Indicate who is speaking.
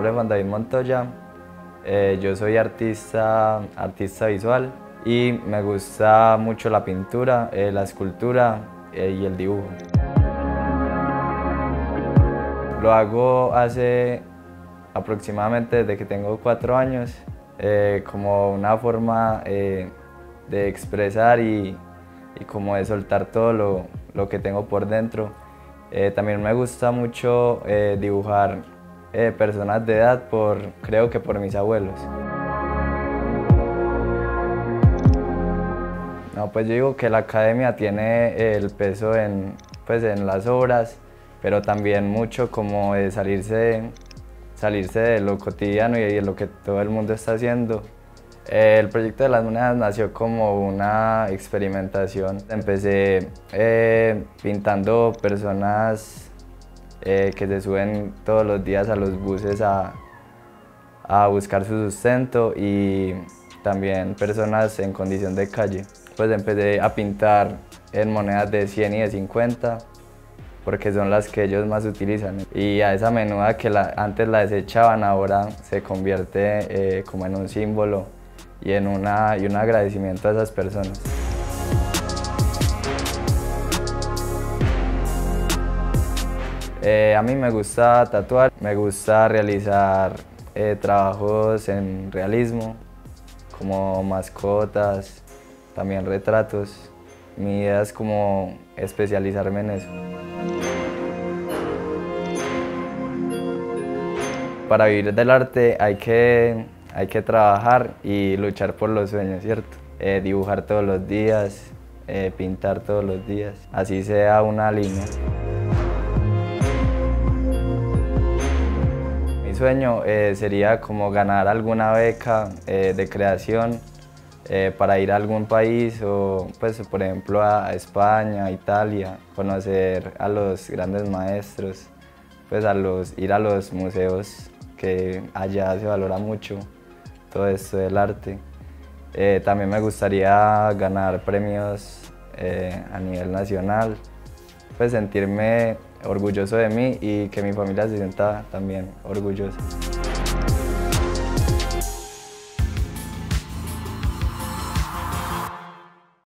Speaker 1: nombre es Juan David Montoya, eh, yo soy artista, artista visual y me gusta mucho la pintura, eh, la escultura eh, y el dibujo. Lo hago hace aproximadamente desde que tengo cuatro años, como una forma de expresar y, como de soltar todo lo, lo que tengo por dentro. también me gusta mucho dibujar eh, personas de edad, por, creo que por mis abuelos. No, pues yo digo que la academia tiene el peso en, pues en las obras, pero también mucho como de salirse, salirse de lo cotidiano y de lo que todo el mundo está haciendo. El proyecto de las monedas nació como una experimentación. Empecé eh, pintando personas eh, que se suben todos los días a los buses a, a buscar su sustento y también personas en condición de calle. Pues empecé a pintar en monedas de 100 y de 50 porque son las que ellos más utilizan. Y a esa menuda que la, antes la desechaban, ahora se convierte eh, como en un símbolo y en una, y un agradecimiento a esas personas. Eh, a mí me gusta tatuar, me gusta realizar eh, trabajos en realismo, como mascotas, también retratos. Mi idea es como especializarme en eso. Para vivir del arte hay que, hay que trabajar y luchar por los sueños, ¿cierto? Eh, dibujar todos los días, pintar todos los días, así sea una línea. Sueño eh, sería como ganar alguna beca eh, de creación eh, para ir a algún país o pues por ejemplo a, España, Italia, conocer a los grandes maestros, pues a los, ir a los museos que allá se valora mucho todo esto del arte. también me gustaría ganar premios a nivel nacional, pues sentirme orgulloso de mí y que mi familia se sienta también orgullosa.